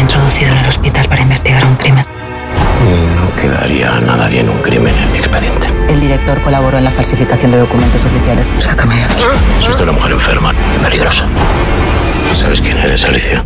introducido en el hospital para investigar un crimen. No quedaría nada bien un crimen en mi expediente. El director colaboró en la falsificación de documentos oficiales. Sácame de aquí. Es usted una mujer enferma y peligrosa. ¿Sabes quién eres, Alicia?